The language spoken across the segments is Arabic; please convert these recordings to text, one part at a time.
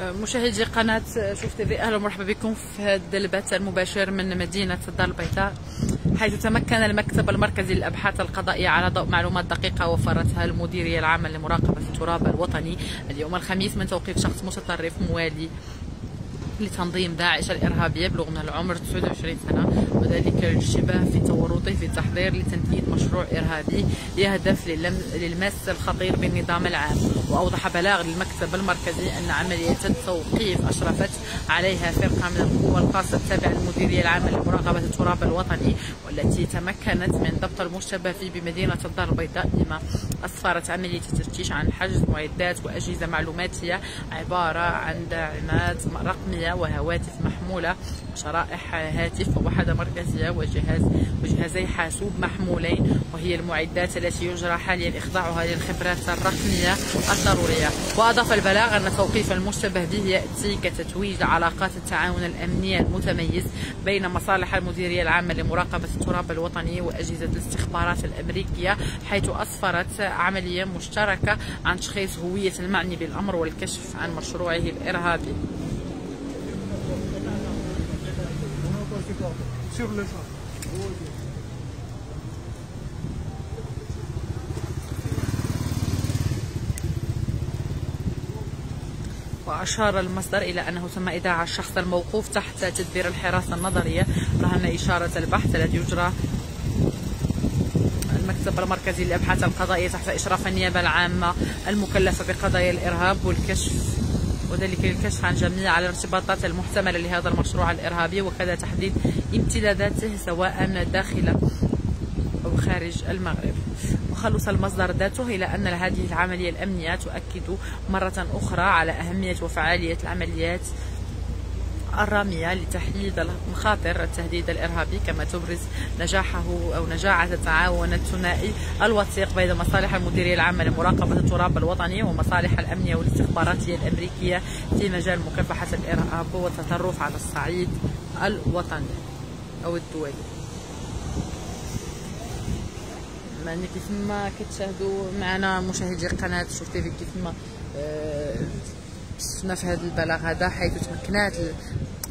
مشاهدي قناة شوف تي في أهلا ومرحبا بكم في هذا البث المباشر من مدينة الدار البيضاء حيث تمكن المكتب المركزي للأبحاث القضائية على ضوء معلومات دقيقة وفرتها المديرية العامة لمراقبة التراب الوطني. اليوم الخميس من توقيف شخص متطرف موالي لتنظيم داعش الإرهابي يبلغ من العمر 29 سنة وذلك للاشتباه في تورطه في التحضير لتنفيذ مشروع إرهابي يهدف للمس الخطير بالنظام العام. وأوضح بلاغ للمكتب المركزي أن عملية التوقيف أشرفت عليها فرقة من القوى الخاصة التابعة للمديرية العامة لمراقبة التراب الوطني والتي تمكنت من ضبط المشتبه فيه بمدينة الدار البيضاء بما أسفرت عملية التفتيش عن حجز معدات وأجهزة معلوماتية عبارة عن داعمات رقمية وهواتف محمولة وشرائح هاتف ووحدة مركزية وجهاز وجهازي حاسوب محمولين وهي المعدات التي يجرى حاليا إخضاعها للخبرات الرقمية الضرورية. وأضاف البلاغ أن توقيف المشتبه به يأتي كتتويج علاقات التعاون الأمنية المتميز بين مصالح المديرية العامة لمراقبة التراب الوطني وأجهزة الاستخبارات الأمريكية حيث أسفرت عملية مشتركة عن تشخيص هوية المعني بالأمر والكشف عن مشروعه الإرهابي. Sur le champ. وأشار المصدر إلى أنه تم إيداع الشخص الموقوف تحت تدبير الحراسة النظرية رهن إشارة البحث الذي يجرى المكتب المركزي للأبحاث القضائية تحت إشراف النيابة العامة المكلفة بقضايا الإرهاب والكشف وذلك للكشف عن جميع الارتباطات المحتملة لهذا المشروع الإرهابي وكذا تحديد امتداداته سواء داخل أو خارج المغرب. وخلص المصدر ذاته إلى أن هذه العملية الأمنية تؤكد مرة أخرى على أهمية وفعالية العمليات الرامية لتحييد مخاطر التهديد الإرهابي كما تبرز نجاحه أو نجاعة التعاون الثنائي الوثيق بين مصالح المديرية العامة لمراقبة التراب الوطني ومصالح الأمنية والاستخباراتية الأمريكية في مجال مكافحة الإرهاب والتطرف على الصعيد الوطني أو الدولي. يعني كيف ما كتشاهدوا معنا مشاهدي قناة شوف تيفي كيف ما آه، شفنا في هذا البلاغ هذا حيث تمكنات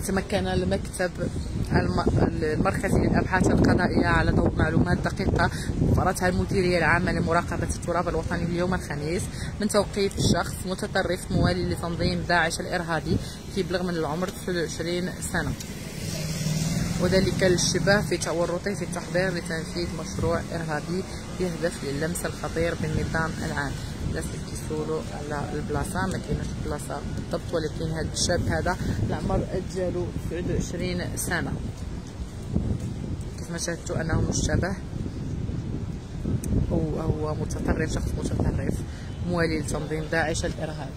تمكن المكتب المركزي للأبحاث القضائية على ضوء معلومات دقيقة وفرتها المديريه العامه لمراقبة التراب الوطني اليوم الخميس من توقيف شخص متطرف موالي لتنظيم داعش الإرهابي يبلغ من العمر 29 سنة. وذلك للشبه في تورطه في التحضير لتنفيذ مشروع إرهابي يهدف للمس الخطير بالنظام العام. الناس اللي كيسولوا على البلاصة ما كايناش البلاصه بالضبط ولكن هذا الشاب هذا العمر ديالو 29 سنة. كيف ما شاهدتوا أنه مشتبه وهو متطرف شخص متطرف موالي لتنظيم داعش الارهابي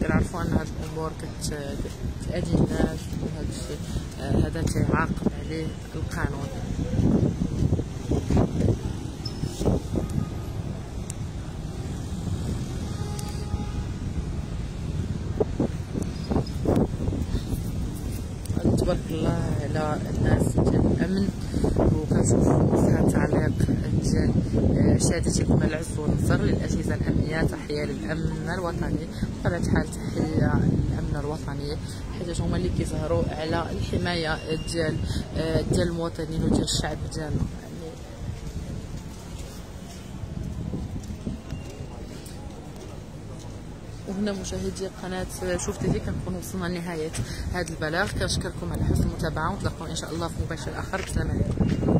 كنعرفوا أن هاد الأمور كتأذي الناس. وهذا الشيء آه، هذا كيعاقب عليه القانون. تبارك الله على الناس ديال الأمن. وكنشوفوا فيها تعليق ديال آه، شهادتكم العز والنصر للأجهزة الأمنية تحية للأمن الوطني. بطبيعه الحال تحية للأمن الوطني حيت هما اللي كيظهروا على الحماية ديال آه، ديال المواطنين وديال الشعب ديالنا وهنا مشاهدي قناة شوف تيفي كنكون وصلنا لنهايه هذا البلاغ. كنشكركم على حسن المتابعة ونتلاقاو إن شاء الله في مباشر آخر. بسلام عليكم.